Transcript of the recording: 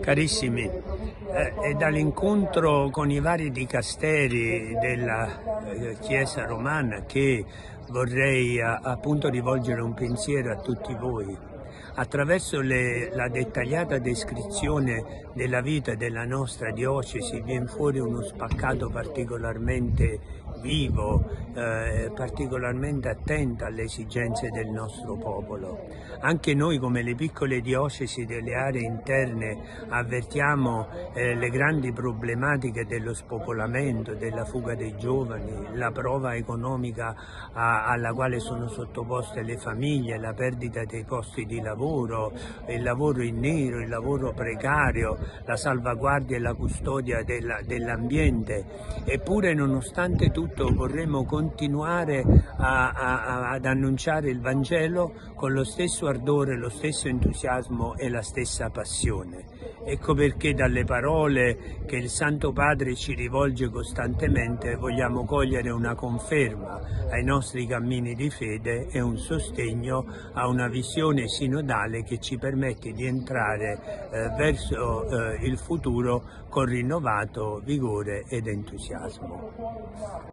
Carissimi, eh, è dall'incontro con i vari dicasteri della eh, Chiesa romana che vorrei a, appunto rivolgere un pensiero a tutti voi. Attraverso le, la dettagliata descrizione della vita della nostra diocesi viene fuori uno spaccato particolarmente vivo, eh, particolarmente attento alle esigenze del nostro popolo. Anche noi come le piccole diocesi delle aree interne avvertiamo eh, le grandi problematiche dello spopolamento, della fuga dei giovani, la prova economica a, alla quale sono sottoposte le famiglie, la perdita dei posti di lavoro, il lavoro in nero, il lavoro precario, la salvaguardia e la custodia dell'ambiente. Eppure nonostante tutto vorremmo continuare a, a, ad annunciare il Vangelo con lo stesso ardore, lo stesso entusiasmo e la stessa passione. Ecco perché dalle parole che il Santo Padre ci rivolge costantemente vogliamo cogliere una conferma ai nostri cammini di fede e un sostegno a una visione sinodale che ci permette di entrare eh, verso eh, il futuro con rinnovato vigore ed entusiasmo.